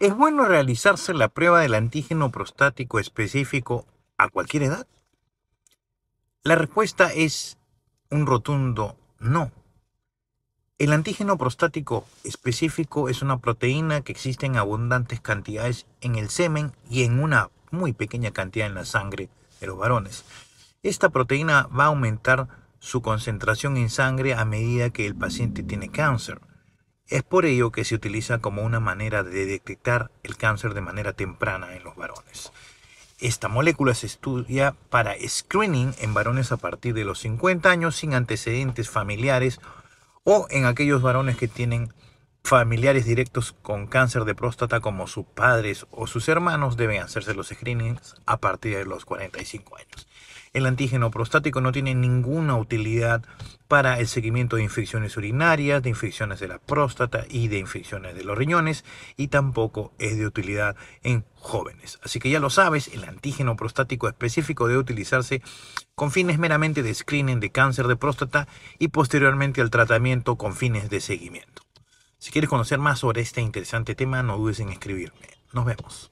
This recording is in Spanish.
¿Es bueno realizarse la prueba del antígeno prostático específico a cualquier edad? La respuesta es un rotundo no. El antígeno prostático específico es una proteína que existe en abundantes cantidades en el semen y en una muy pequeña cantidad en la sangre de los varones. Esta proteína va a aumentar su concentración en sangre a medida que el paciente tiene cáncer. Es por ello que se utiliza como una manera de detectar el cáncer de manera temprana en los varones. Esta molécula se estudia para screening en varones a partir de los 50 años sin antecedentes familiares o en aquellos varones que tienen familiares directos con cáncer de próstata como sus padres o sus hermanos deben hacerse los screenings a partir de los 45 años. El antígeno prostático no tiene ninguna utilidad para el seguimiento de infecciones urinarias, de infecciones de la próstata y de infecciones de los riñones y tampoco es de utilidad en jóvenes. Así que ya lo sabes, el antígeno prostático específico debe utilizarse con fines meramente de screening de cáncer de próstata y posteriormente al tratamiento con fines de seguimiento. Si quieres conocer más sobre este interesante tema, no dudes en escribirme. Nos vemos.